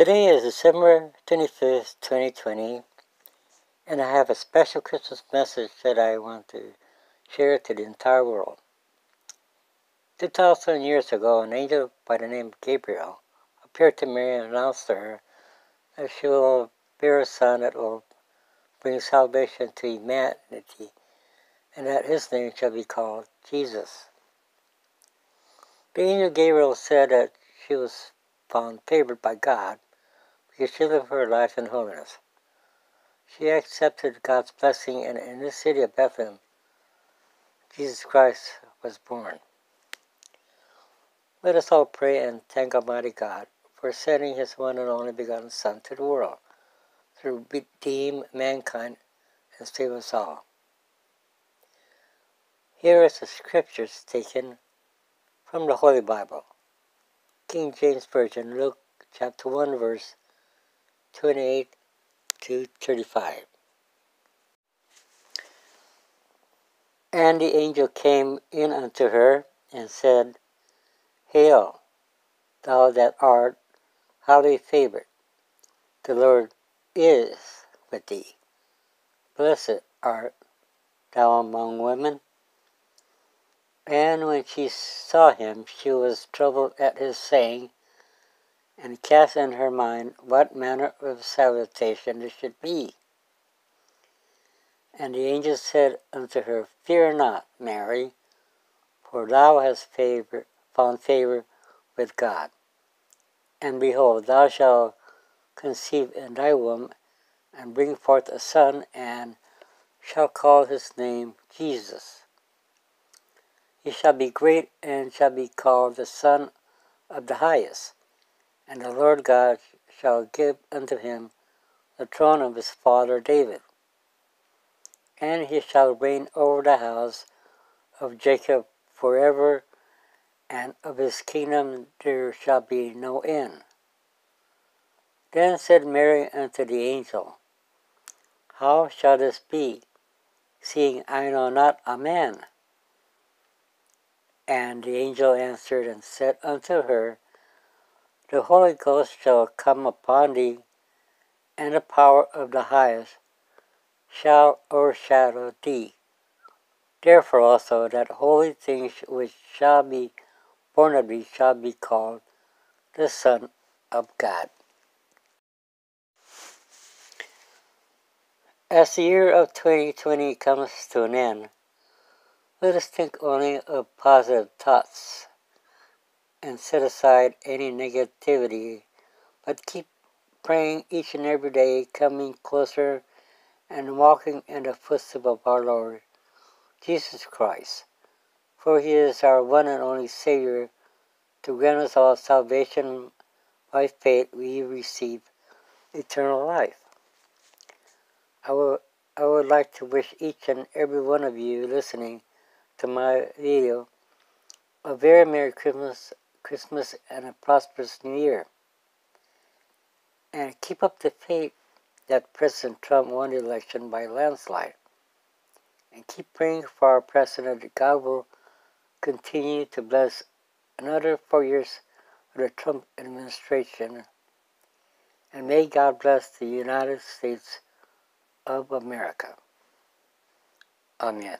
Today is December 25th, 2020, and I have a special Christmas message that I want to share to the entire world. 2,000 years ago, an angel by the name of Gabriel appeared to Mary and announced to her that she will bear a son that will bring salvation to humanity, and that his name shall be called Jesus. The angel Gabriel said that she was found favored by God she lived her life in holiness. She accepted God's blessing, and in this city of Bethlehem, Jesus Christ was born. Let us all pray and thank Almighty God for sending His one and only begotten Son to the world to redeem mankind and save us all. Here is the scriptures taken from the Holy Bible. King James Version, Luke chapter 1, verse 28 to 35. And the angel came in unto her and said, Hail, thou that art highly favored, the Lord is with thee. Blessed art thou among women. And when she saw him, she was troubled at his saying, and cast in her mind what manner of salutation it should be. And the angel said unto her, Fear not, Mary, for thou hast favor, found favor with God. And behold, thou shalt conceive in thy womb, and bring forth a son, and shall call his name Jesus. He shall be great, and shall be called the Son of the Highest and the Lord God shall give unto him the throne of his father David. And he shall reign over the house of Jacob forever, and of his kingdom there shall be no end. Then said Mary unto the angel, How shall this be, seeing I know not a man? And the angel answered and said unto her, the Holy Ghost shall come upon thee, and the power of the highest shall overshadow thee. Therefore also that holy thing which shall be born of thee shall be called the Son of God. As the year of 2020 comes to an end, let us think only of positive thoughts and set aside any negativity, but keep praying each and every day, coming closer and walking in the footsteps of our Lord Jesus Christ. For he is our one and only Savior. To grant us all salvation by faith, we receive eternal life. I would, I would like to wish each and every one of you listening to my video a very Merry Christmas Christmas and a prosperous New Year. And keep up the faith that President Trump won the election by landslide. And keep praying for our president that God will continue to bless another four years of the Trump administration. And may God bless the United States of America. Amen.